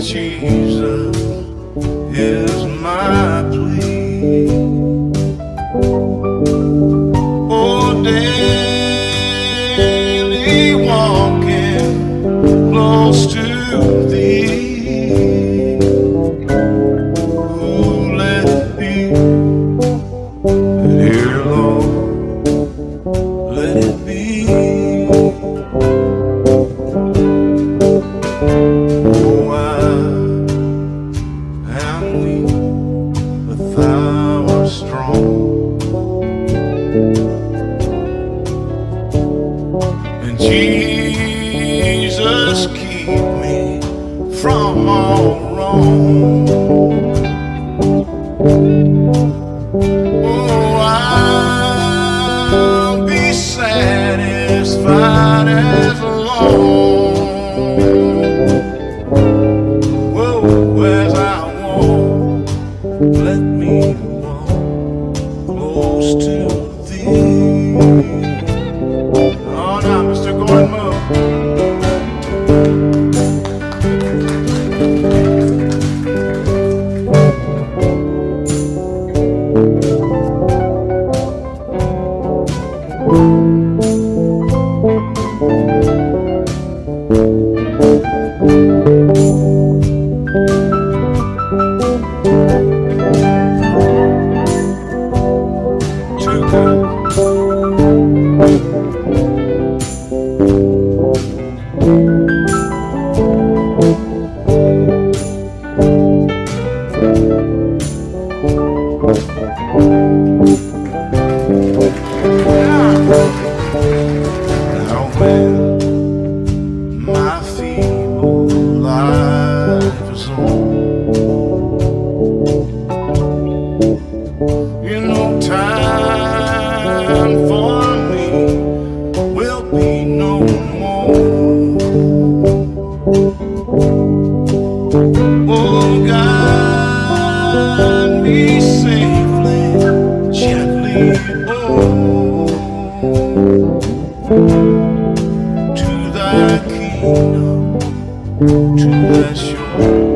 Jesus is my plea. Oh, daily walking close to Thee. Let it be. Lord, let it be. 春的手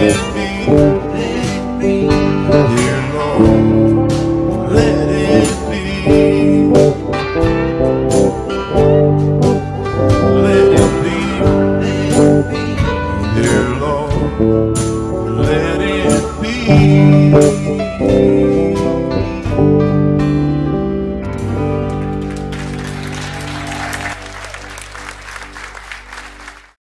嗯